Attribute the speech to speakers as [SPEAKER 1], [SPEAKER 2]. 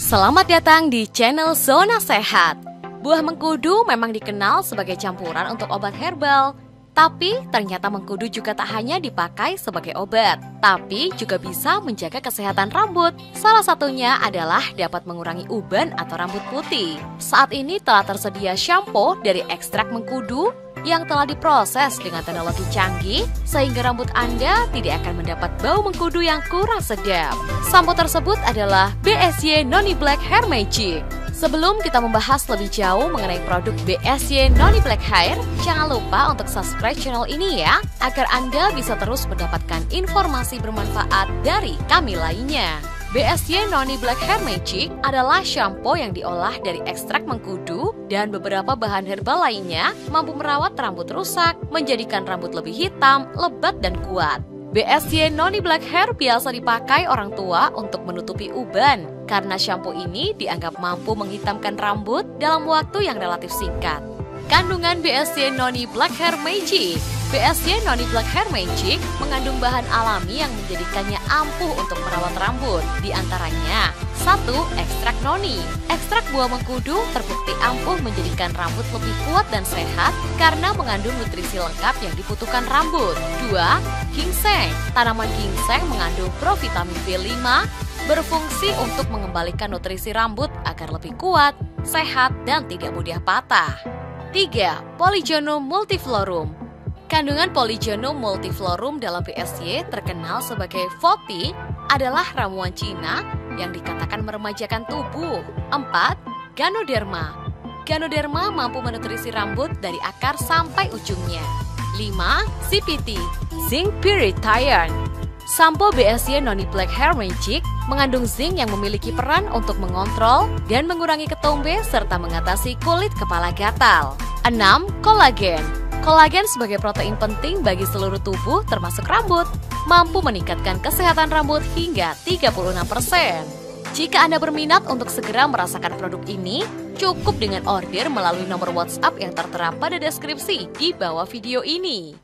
[SPEAKER 1] Selamat datang di channel Zona Sehat. Buah mengkudu memang dikenal sebagai campuran untuk obat herbal. Tapi ternyata mengkudu juga tak hanya dipakai sebagai obat, tapi juga bisa menjaga kesehatan rambut. Salah satunya adalah dapat mengurangi uban atau rambut putih. Saat ini telah tersedia shampoo dari ekstrak mengkudu yang telah diproses dengan teknologi canggih sehingga rambut Anda tidak akan mendapat bau mengkudu yang kurang sedap. Sampo tersebut adalah BSY Noni Black Hair Magic. Sebelum kita membahas lebih jauh mengenai produk BSY Noni Black Hair, jangan lupa untuk subscribe channel ini ya, agar Anda bisa terus mendapatkan informasi bermanfaat dari kami lainnya. BSY Noni Black Hair Magic adalah shampoo yang diolah dari ekstrak mengkudu dan beberapa bahan herbal lainnya mampu merawat rambut rusak, menjadikan rambut lebih hitam, lebat, dan kuat. BSY Noni Black Hair biasa dipakai orang tua untuk menutupi uban karena shampoo ini dianggap mampu menghitamkan rambut dalam waktu yang relatif singkat. Kandungan BSY Noni Black Hair Magic BSY Noni Black Hair Magic mengandung bahan alami yang menjadikannya ampuh untuk merawat rambut, di antaranya 1. Ekstrak noni Ekstrak buah mengkudu terbukti ampuh menjadikan rambut lebih kuat dan sehat karena mengandung nutrisi lengkap yang dibutuhkan rambut 2. Ginseng Tanaman ginseng mengandung provitamin B5 berfungsi untuk mengembalikan nutrisi rambut agar lebih kuat, sehat, dan tidak mudah patah 3. Polygonum multiflorum Kandungan Polygonum multiflorum dalam BSY terkenal sebagai FOPI adalah ramuan Cina yang dikatakan meremajakan tubuh. 4. Ganoderma Ganoderma mampu menutrisi rambut dari akar sampai ujungnya. 5. CPT Zinc Purifier Sampo BSY Noni Black Hair Magic mengandung zinc yang memiliki peran untuk mengontrol dan mengurangi ketombe serta mengatasi kulit kepala gatal. 6. Kolagen Kolagen sebagai protein penting bagi seluruh tubuh termasuk rambut mampu meningkatkan kesehatan rambut hingga 36%. Jika Anda berminat untuk segera merasakan produk ini, cukup dengan order melalui nomor WhatsApp yang tertera pada deskripsi di bawah video ini.